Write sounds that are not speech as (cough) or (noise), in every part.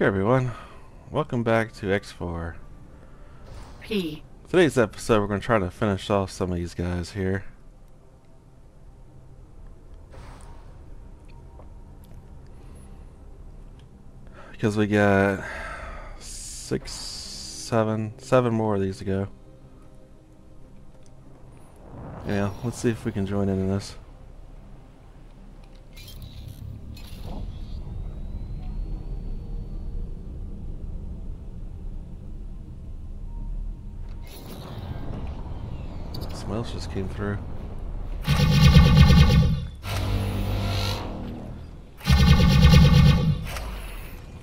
Okay, everyone. Welcome back to X4. P. Today's episode, we're going to try to finish off some of these guys here. Because we got six, seven, seven more of these to go. Yeah, let's see if we can join in in this. Someone else just came through.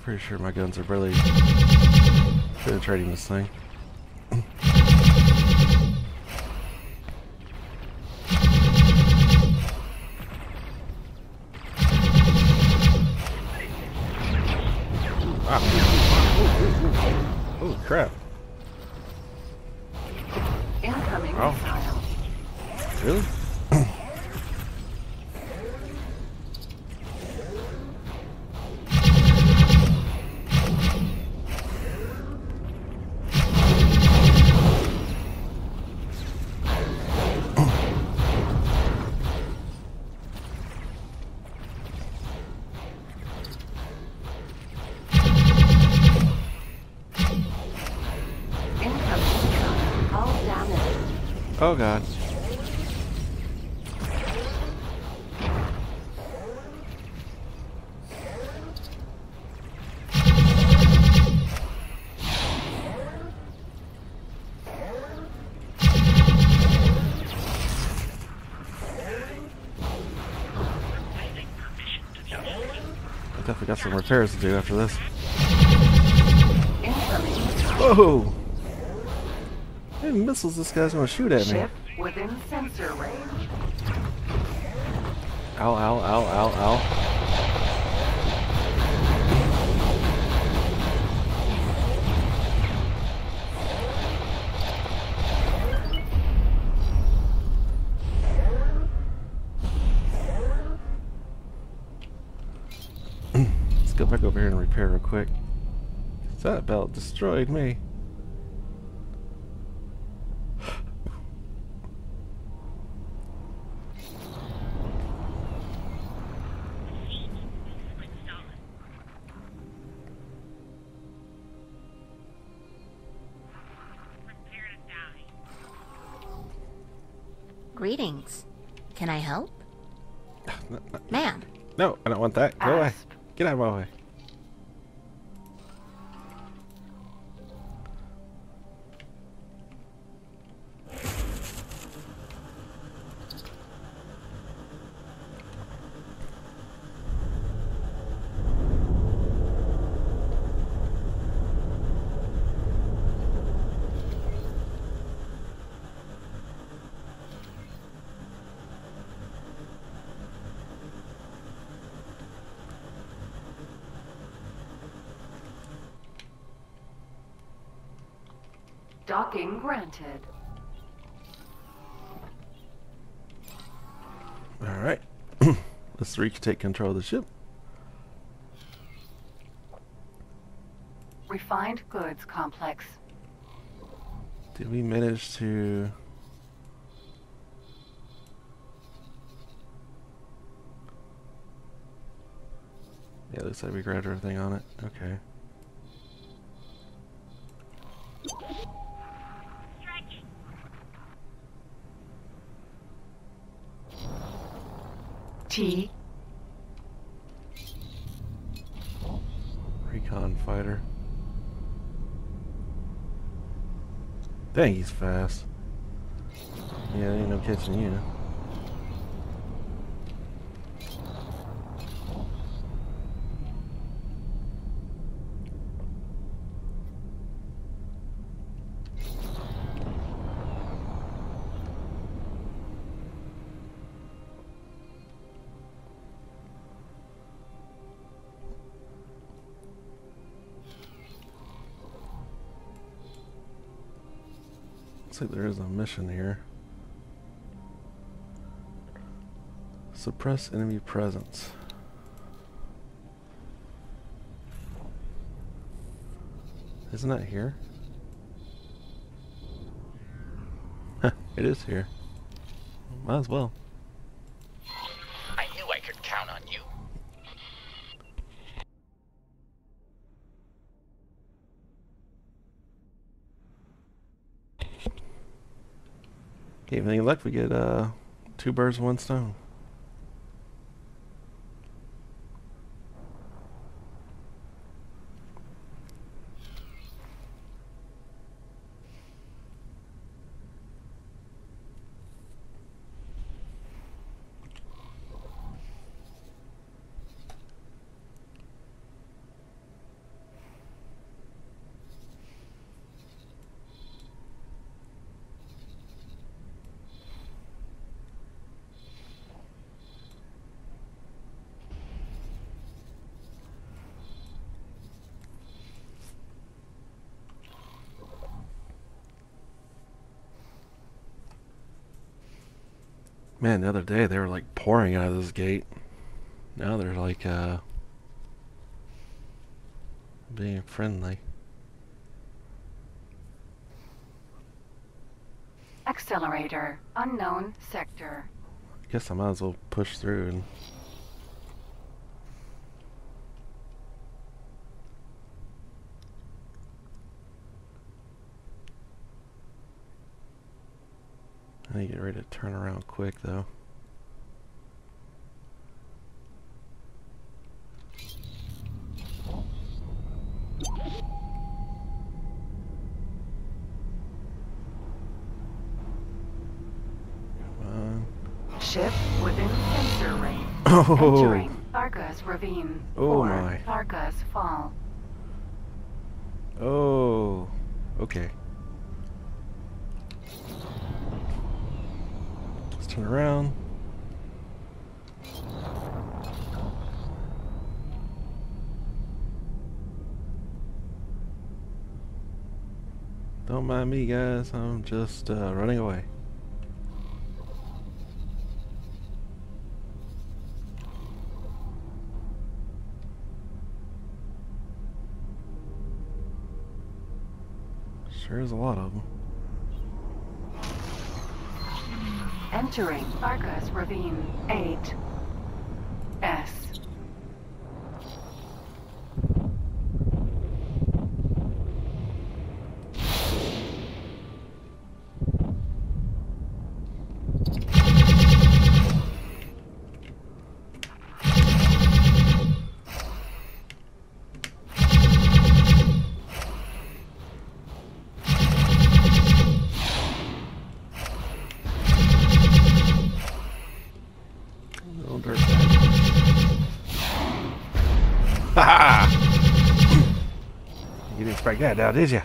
Pretty sure my guns are barely penetrating this thing. (coughs) Crap. Really? Incoming missile. All damage. Oh god. I definitely got some repairs to do after this. Whoa! Missiles this guy's gonna shoot at me? Ship within sensor range. Ow, ow, ow, ow, ow. That belt destroyed me. Greetings. Can I help? (sighs) No, no, Ma'am, No, I don't want that. Go away. Get out of my way. Docking granted. Alright. (clears throat) Let's reach take control of the ship. Refined goods complex. Did we manage to... Yeah, looks like we grabbed everything on it. Okay. Recon fighter. Dang, he's fast. Yeah, ain't no catching you. Looks like there is a mission here. Suppress enemy presence. Isn't that here? (laughs) It is here. Might as well. I knew I could count on you. With any luck, we get uh, two birds, one stone. Man, the other day they were like pouring out of this gate. Now they're like uh being friendly. Accelerator. Unknown sector. I guess I might as well push through and To get ready to turn around quick though. Ship within sensor range. on. (laughs) Oh, Entering Tharka's Ravine. Oh my. Tharkas Fall. oh, okay. Around. Don't mind me, guys. I'm just uh, running away. Sure is a lot of them. Entering Tharka's Ravine. 8. S. that now, did you?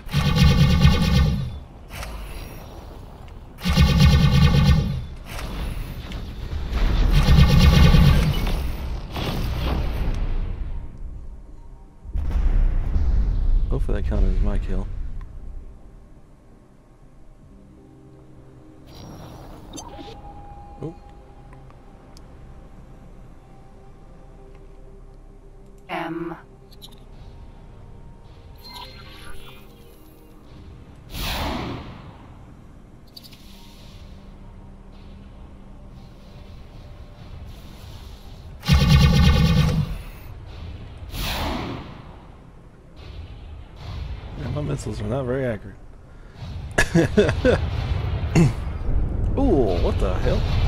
Hopefully that counted as my kill. Oh, M. Missiles are not very accurate. (laughs) (coughs) Ooh, what the hell?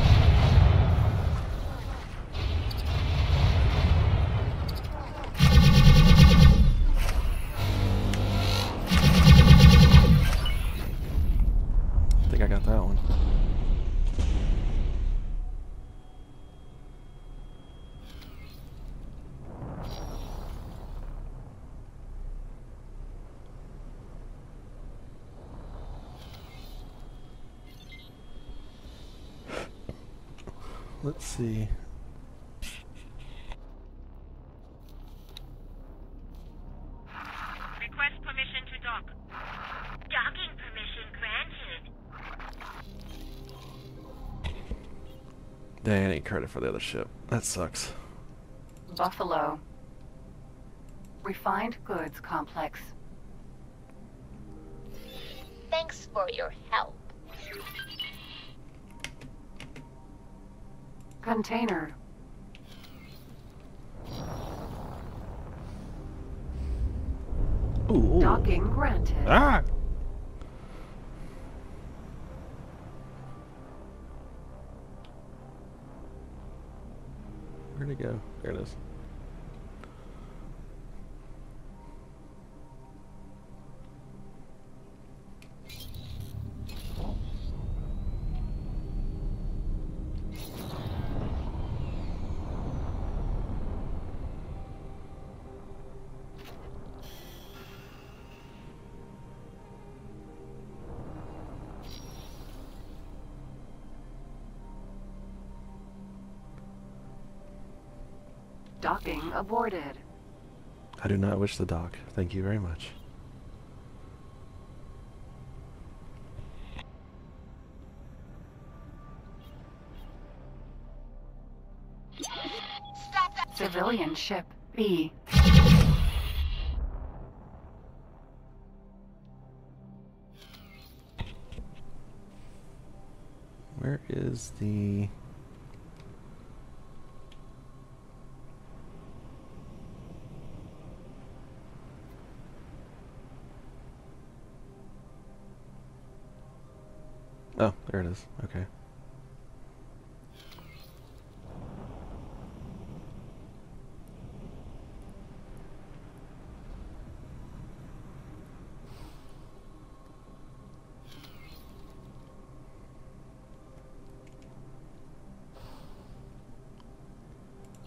for the other ship. That sucks. Buffalo. Refined goods complex. Thanks for your help. Container it go? There it is. Aborted. I do not wish the dock. Thank you very much. Stop that! Civilian ship B. Where is the... Oh, there it is. Okay.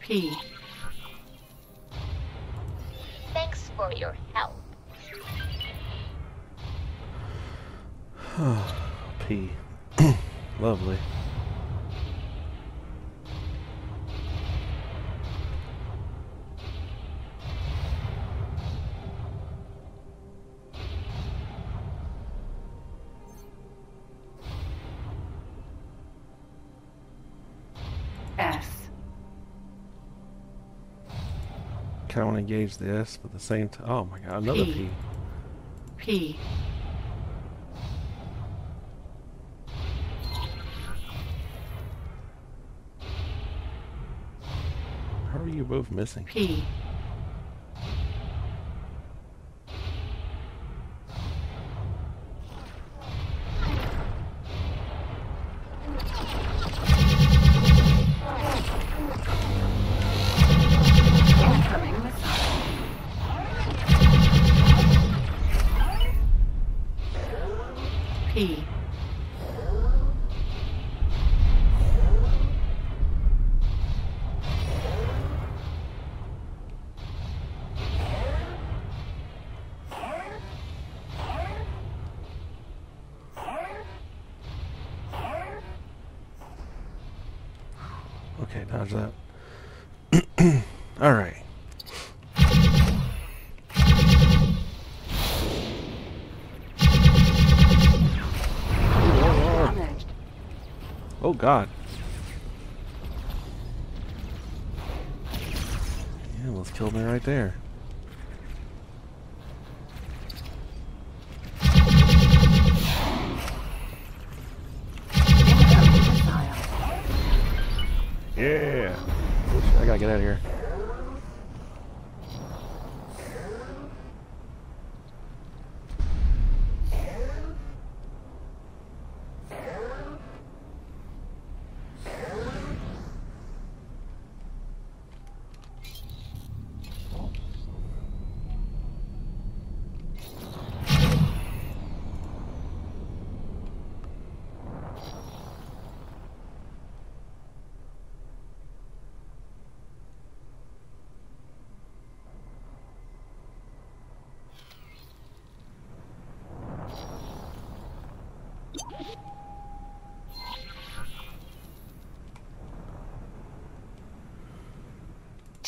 P. Kind of want to engage this, but at the same time... Oh my god, another P. P. P. How are you both missing? P.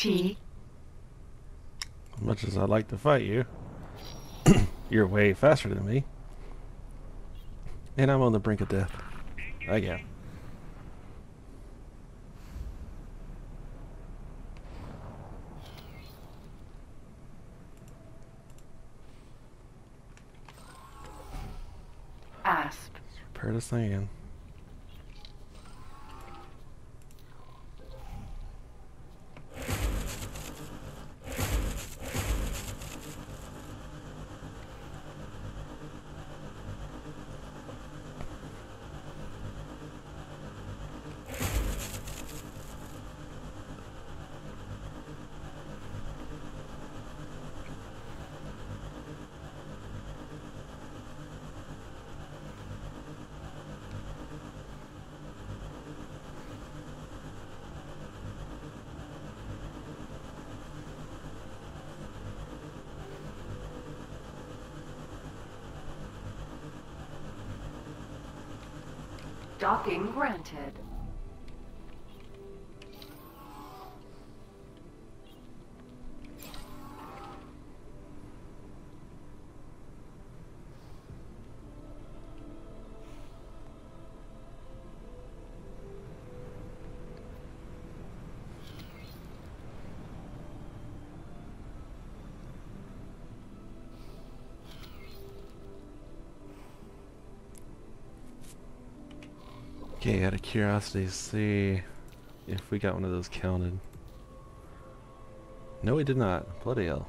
T. As much as I'd like to fight you, (coughs) you're way faster than me. And I'm on the brink of death. Again. Repair this thing again. Docking granted. Okay, out of curiosity, see if we got one of those counted. No, we did not. Bloody hell.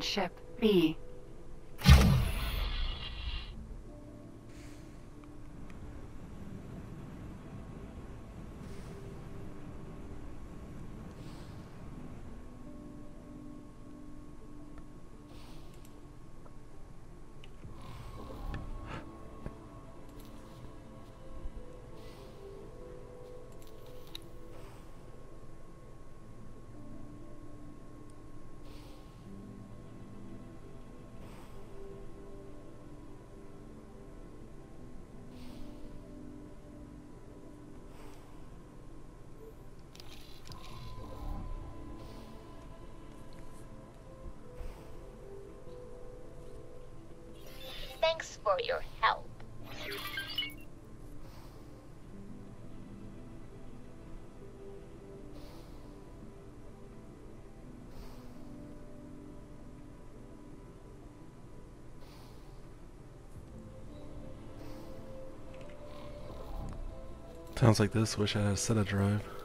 Ship B. Thanks for your help. Sounds like this. Wish I had a SATA drive.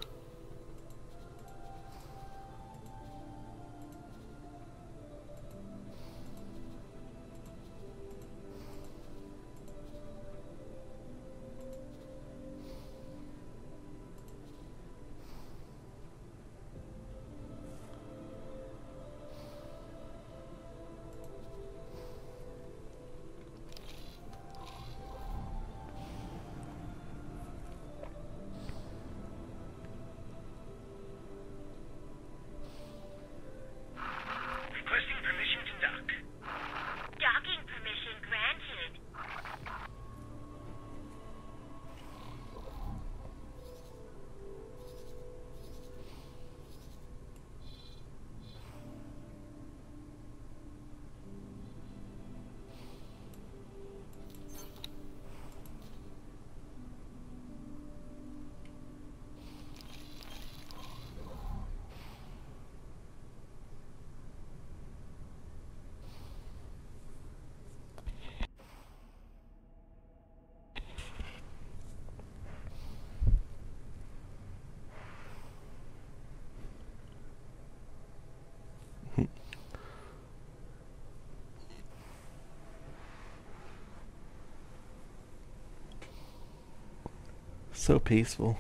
So peaceful.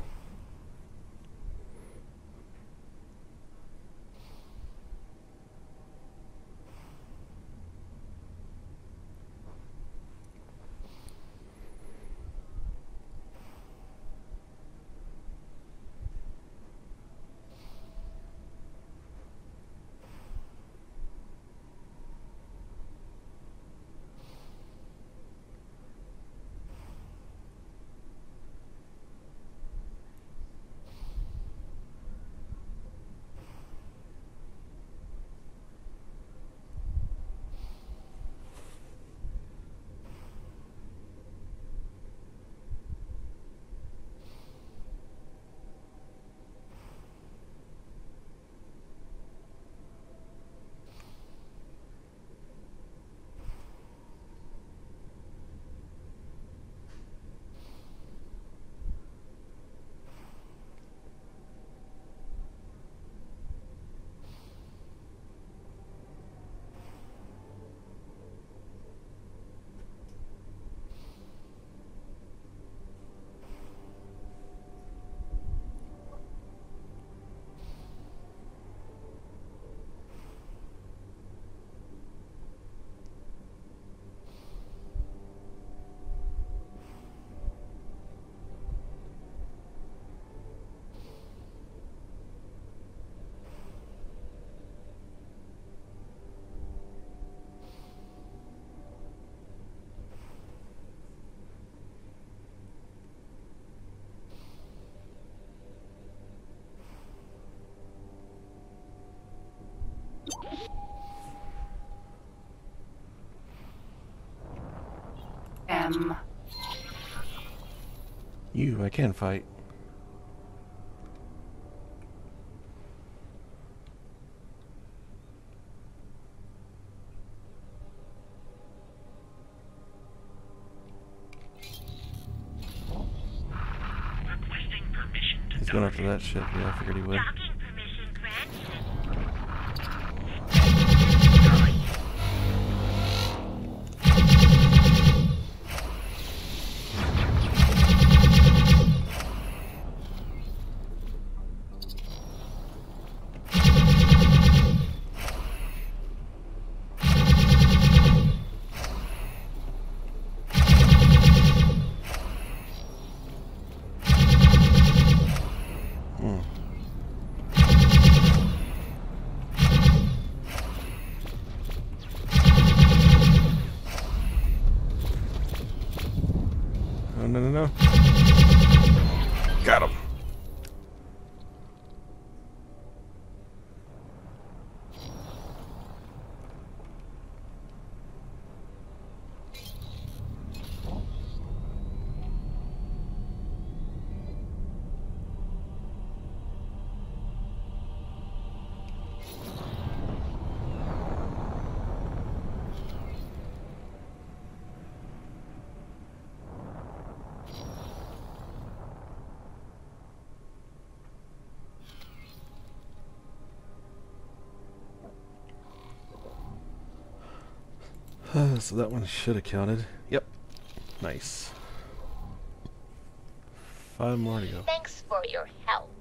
Them. You, I can fight. Requesting permission to He's going after that ship. Yeah, I figured he would. Docking permission granted. No, no, no, no. Got him. (sighs) so that one should have counted. Yep. Nice. Five more to go. Thanks for your help.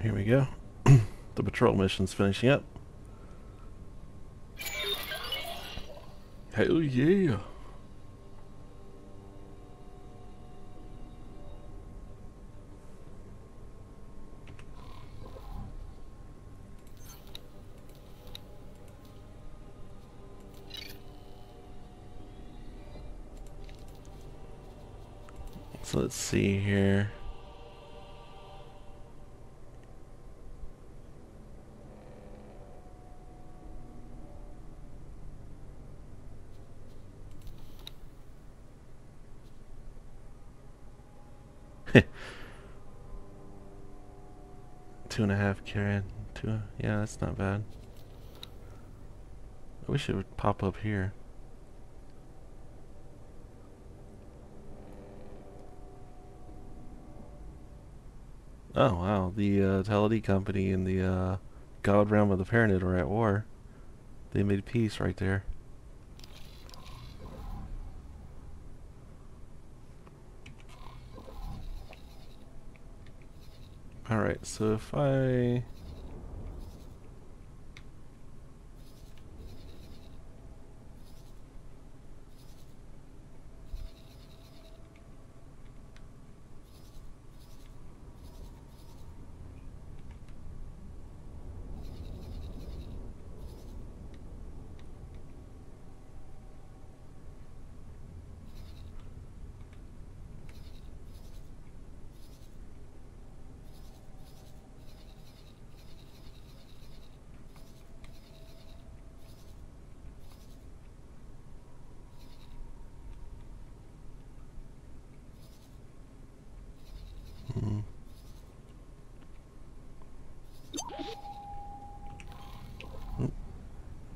Here we go. the patrol mission's finishing up. Hell yeah. So let's see here. Two and a half carry. Two. Yeah, that's not bad. I wish it would pop up here. Oh wow, the uh, company and the uh, Godrealm of the Paranid are at war. They made peace right there. So if I...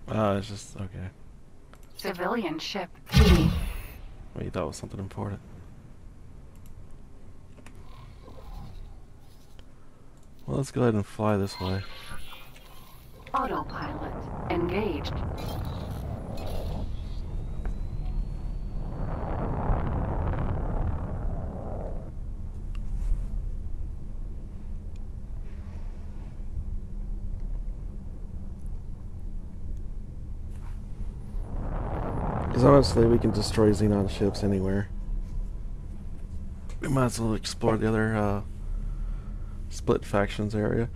Uh, it's just okay. Civilian ship. Wait, that was something important. Well, let's go ahead and fly this way. Autopilot engaged. Because honestly, we can destroy Xenon ships anywhere. We might as well explore the other uh, split factions area.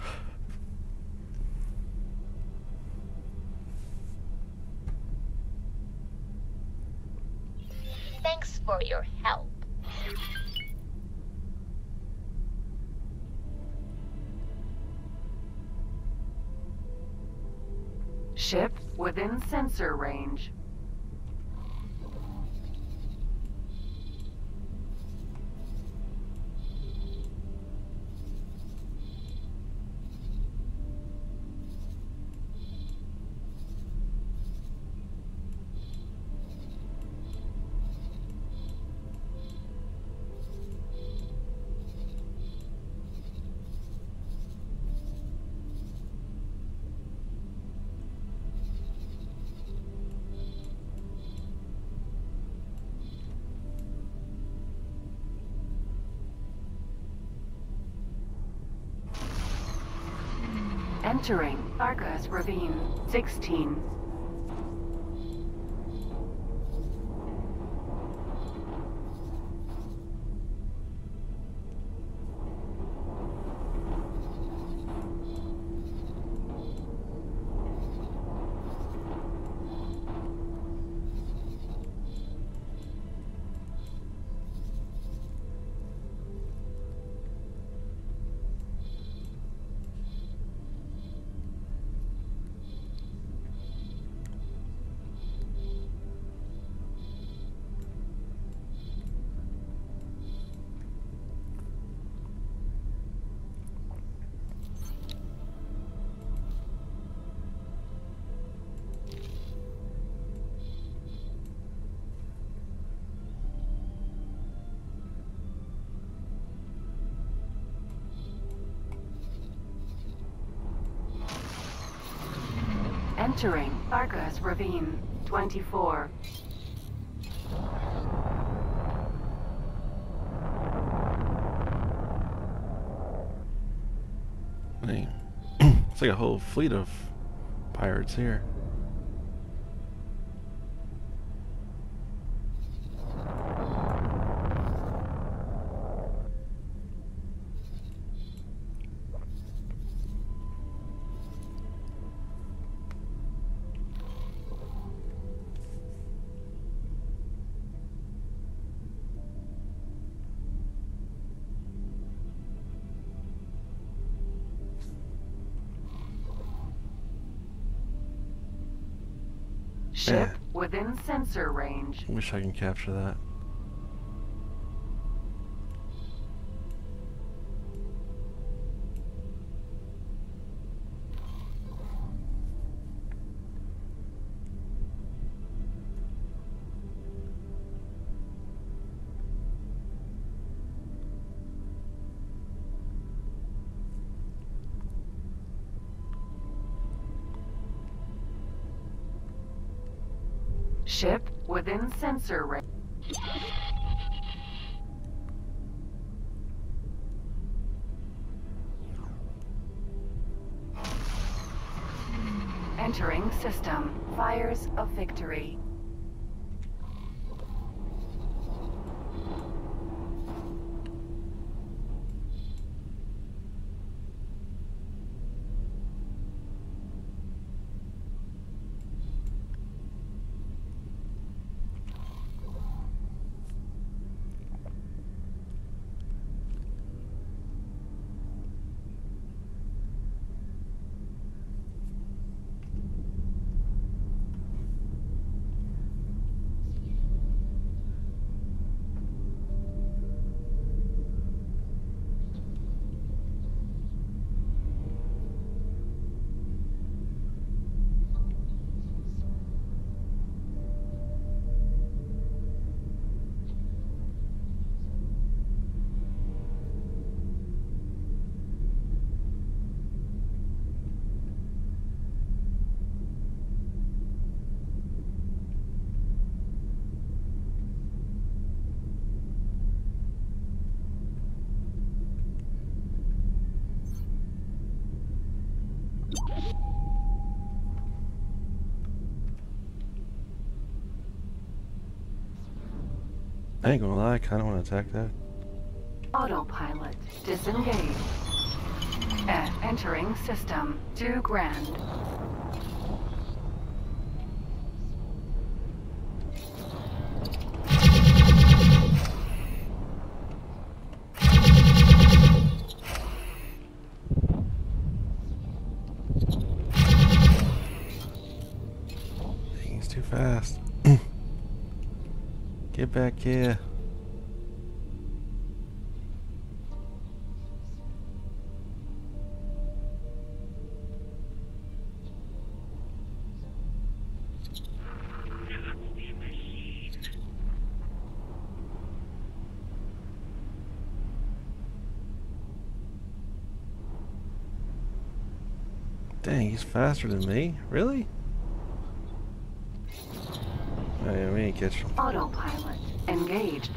Entering Tharka's Ravine 16. Entering Tharka's Ravine 24. Dang. (clears throat) it's like a whole fleet of pirates here. Within sensor range. Wish I can capture that. Sensor range. Entering system. Fires of victory. I ain't gonna lie, I kinda wanna attack that. Autopilot disengaged. Entering system. Two grand. Dang, he's too fast. Get back here. Dang, he's faster than me? Really? Oh yeah, we ain't him. Autopilot engaged.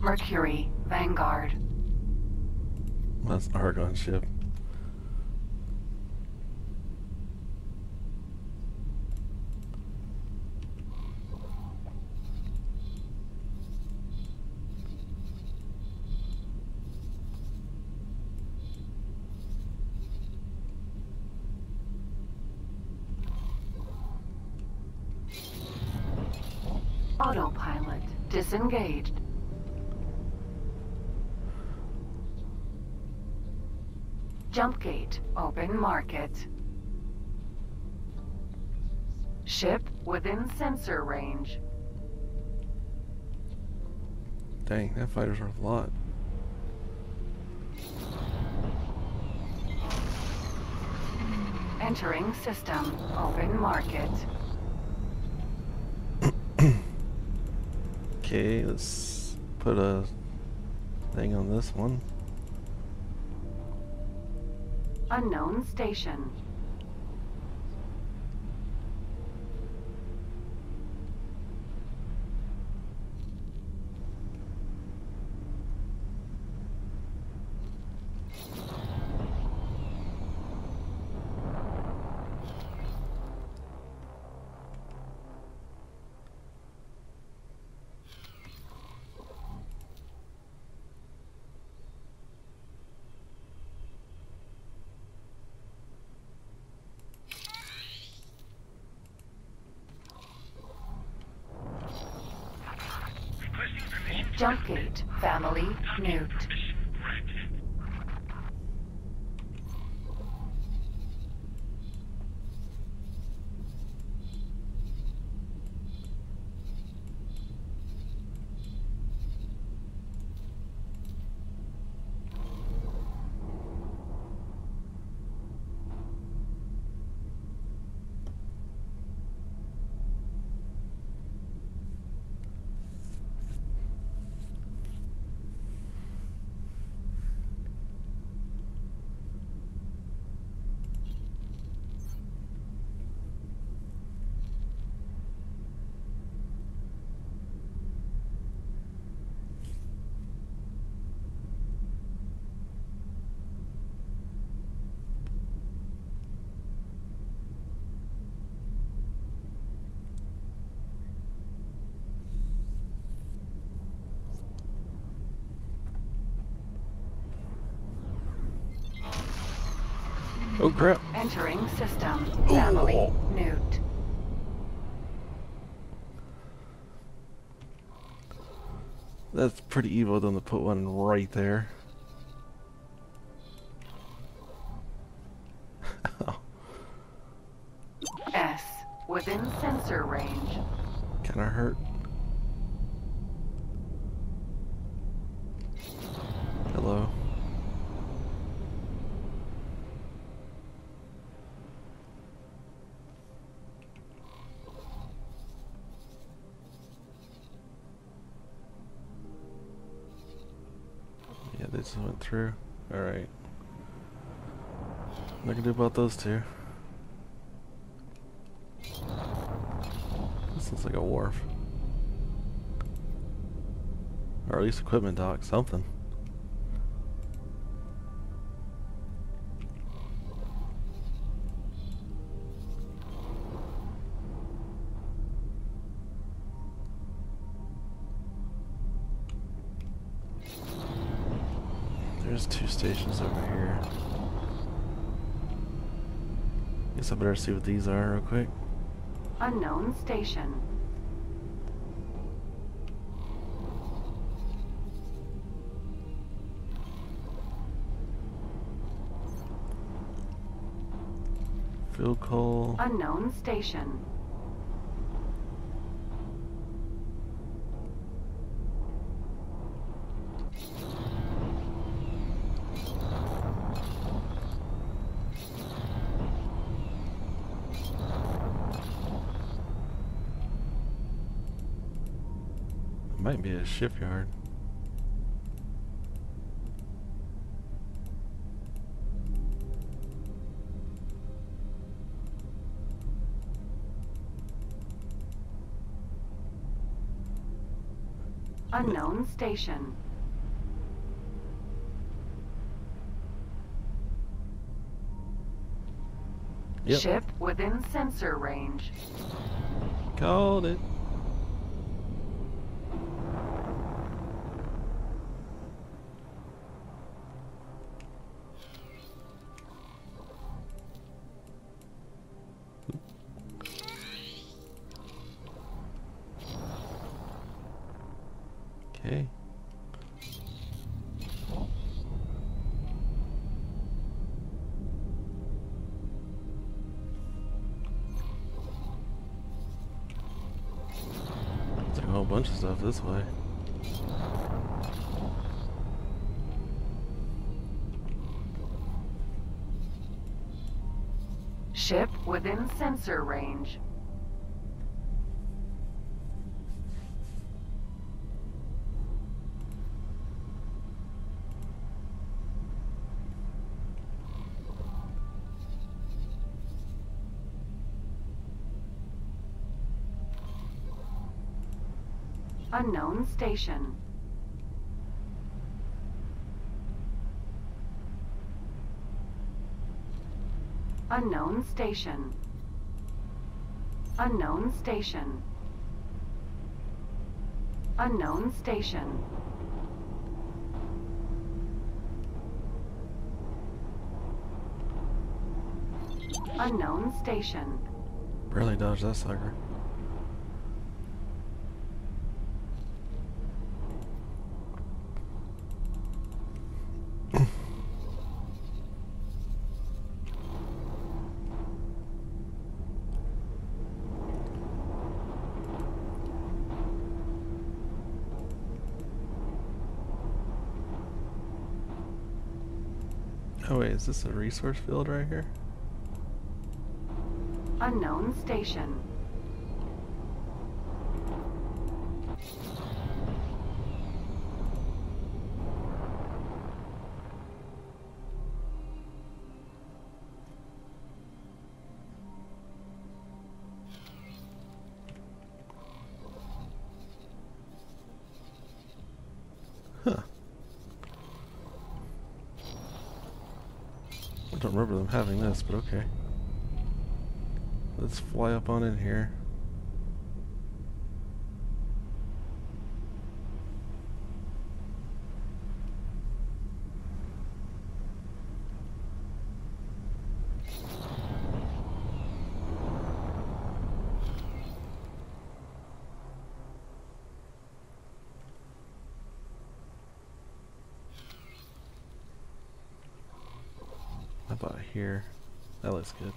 Mercury, Argon ship. Autopilot disengaged. Jump gate, open market. Ship within sensor range. Dang, that fighter's worth a lot. Entering system, open market. (coughs) Okay, let's put a thing on this one. Unknown station. Requesting permission to Jump gate, family, Nhuut. permission granted. Oh crap. Entering system, family, Nhuut. That's pretty evil of them to put one right there. through? Alright. Nothing to do about those two. This looks like a wharf. Or at least equipment dock, something. Stations over here. Guess I better see what these are real quick. Unknown station. Fuel coal. Unknown station. Might be a shipyard. Unknown station. Yep. Ship within sensor range. Called it. Okay. There's a whole bunch of stuff this way. Ship within sensor range. Unknown station. Unknown station. Unknown station. Unknown station. Unknown station. Barely dodged that sucker. Oh wait, is this a resource field right here? Unknown station. Remember them having this, but okay. Let's fly up on in here. How about here? That looks good.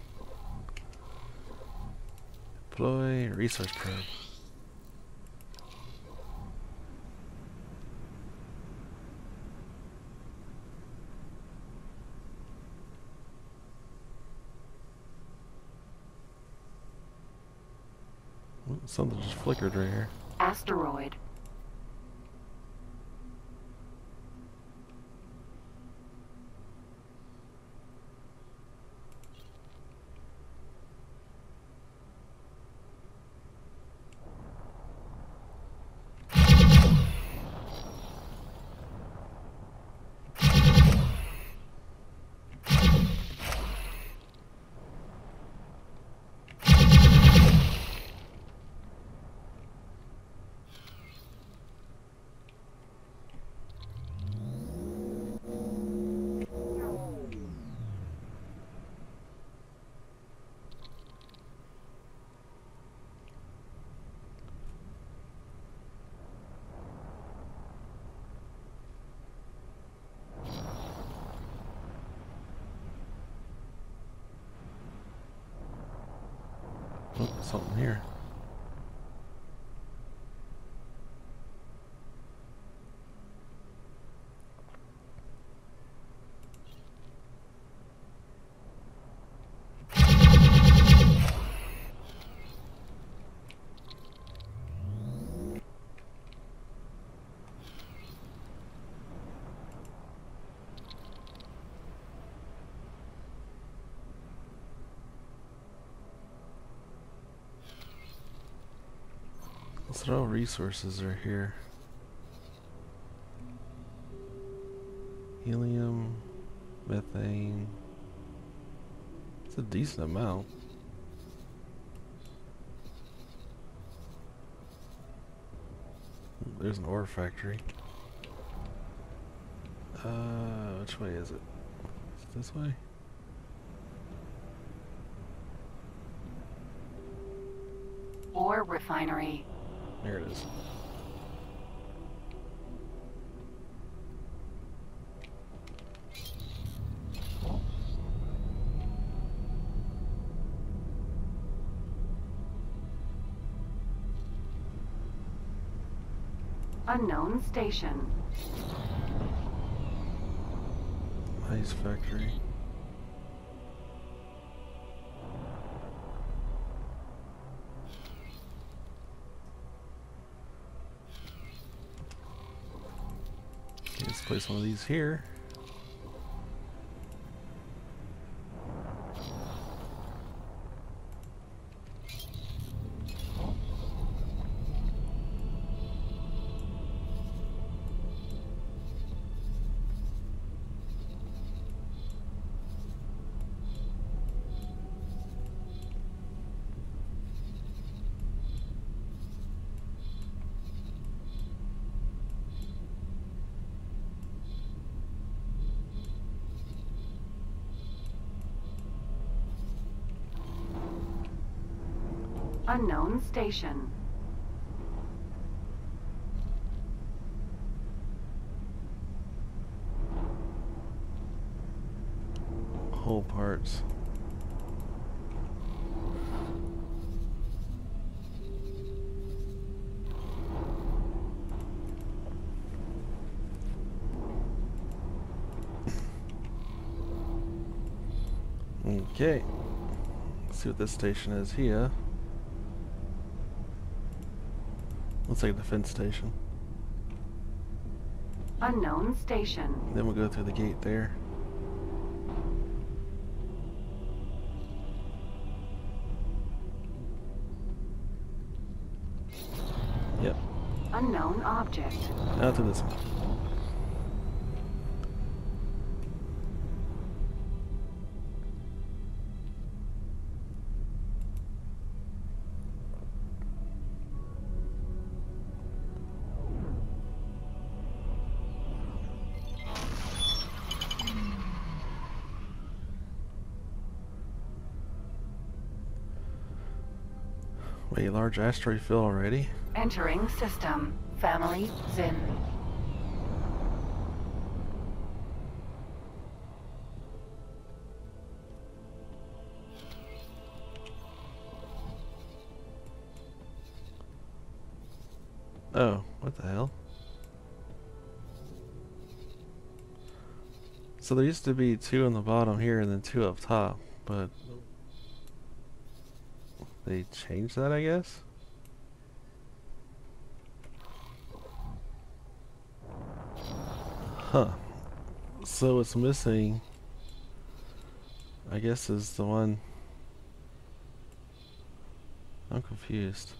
Resource probe. Something just flickered right here. Asteroid. Oh, something here. What all resources are here? Helium, methane. It's a decent amount. There's an ore factory. Uh, which way is it? Is it this way? Ore refinery. There it is. Unknown station. Ice factory. Place one of these here. Unknown station. Hull parts. (laughs) Okay. Let's see what this station is here. Looks like the defense station. Unknown station. Then we'll go through the gate there. Yep. Unknown object. Now to this one. Wait, large asteroid field already? Entering system. Family Zhin. Oh, what the hell? So there used to be two on the bottom here and then two up top, but they changed that, I guess? Huh. So it's missing, I guess, is the one. I'm confused.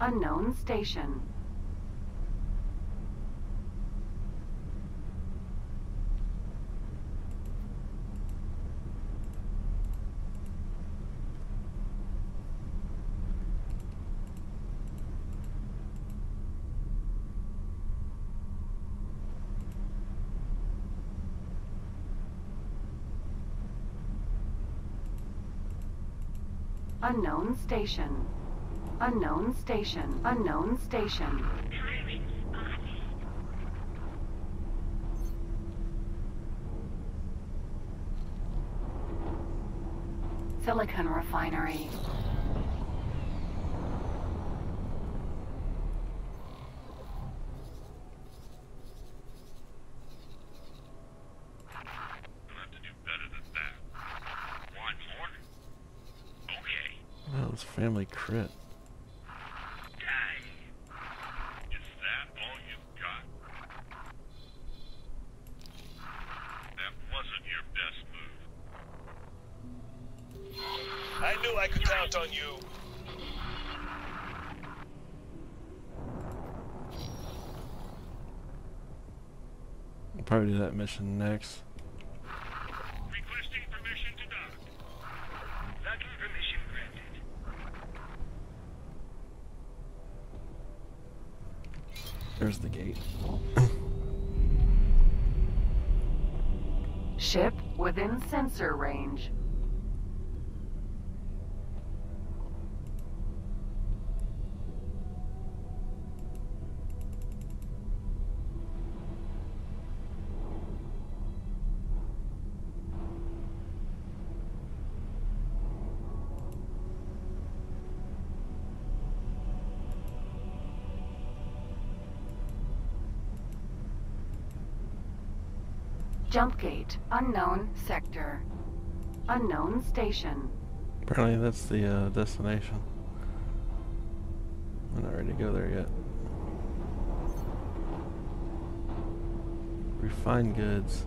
Unknown station. Unknown station. Unknown station. Unknown station. Silicon refinery. You'll have to do better than that. Want more? Okay. Well, it's family Kritt. Dang. Is that all you've got? That wasn't your best move. I knew I could count on you. I'll probably do that mission next. Requesting permission to dock. Docking permission granted. There's the gate. Ship within sensor range. Jump gate. Unknown sector. Unknown station. Apparently that's the uh, destination. I'm not ready to go there yet. Refined goods.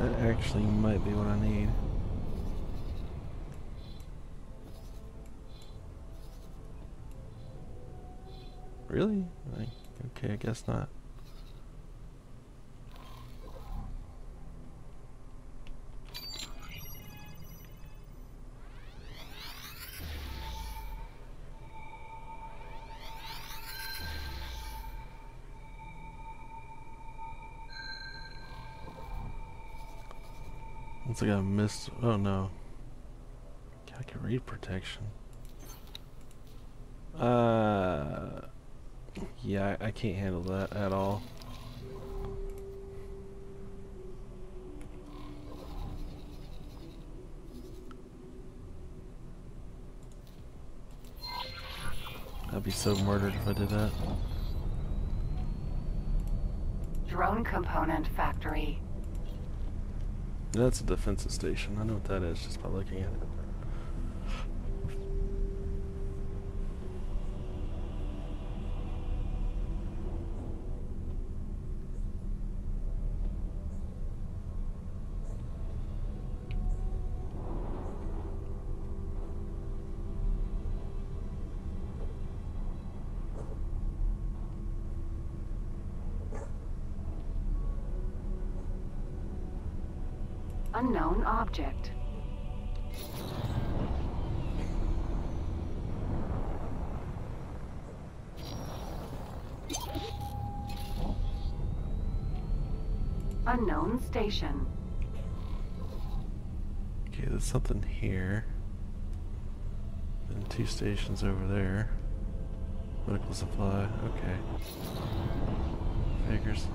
That actually might be what I need. Really? Okay, I guess not. Looks like I missed. Oh no. I can read protection. Uh. Yeah, I I can't handle that at all. I'd be so murdered if I did that. Drone component factory. That's a defensive station. I know what that is just by looking at it. Unknown object. Unknown station. Okay, there's something here. And two stations over there. Medical supply. Okay. Figures.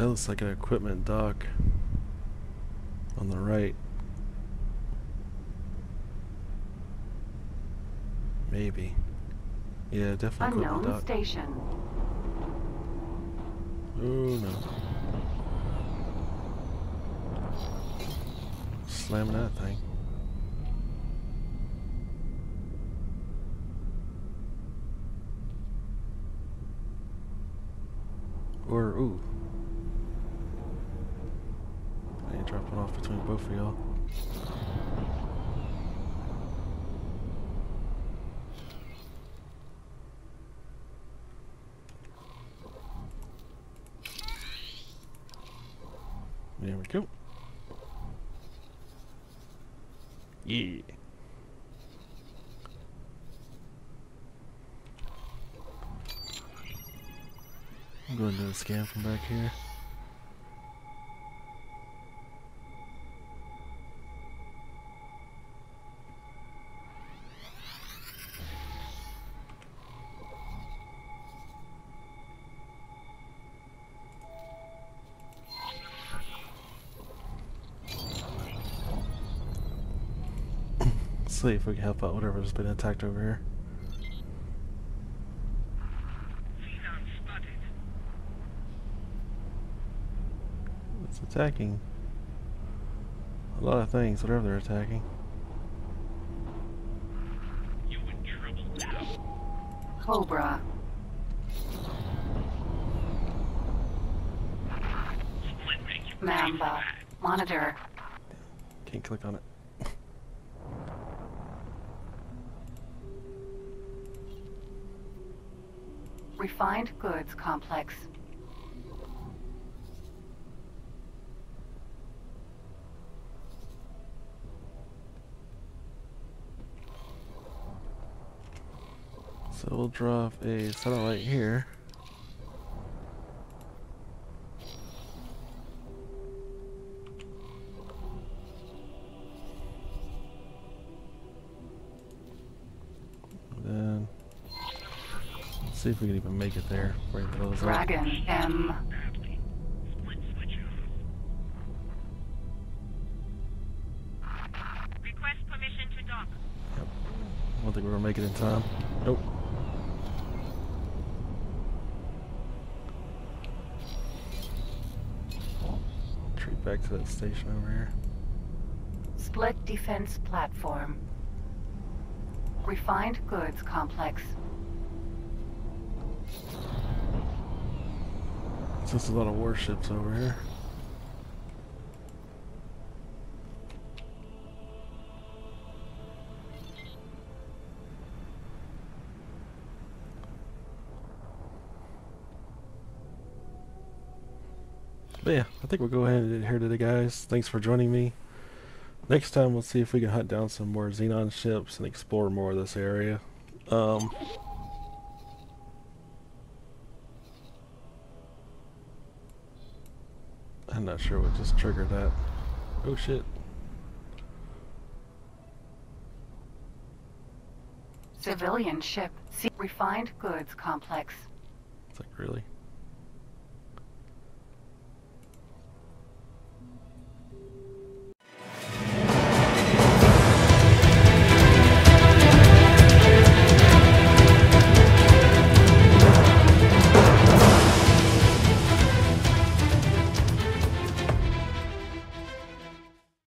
That looks like an equipment dock on the right. Maybe. Yeah, definitely equipment Unknown dock. station. Oh no. Slamming that thing. Or, ooh. I ain't dropping off between both of y'all. There we go. Yeah. I'm going to a scan from back here. See if we can help out whatever's been attacked over here. It's attacking a lot of things, whatever they're attacking. You in trouble now. Cobra. Split make you pay for Mamba. Monitor. Can't click on it. Refined Goods Complex. So we'll drop a satellite here. See if we can even make it there. Bring those up. Dragon M. Badly. Split switch off. Request permission to dock. I don't think we're gonna make it in time. Nope. Treat back to that station over here. Split Defense Platform. Refined Goods Complex. Just a lot of warships over here. But yeah, I think we'll go ahead and here today, guys. Thanks for joining me. Next time, we'll see if we can hunt down some more Xenon ships and explore more of this area. Um, I'm not sure what just triggered that. Oh shit. Civilian ship. C- Refined Goods Complex. It's like, really?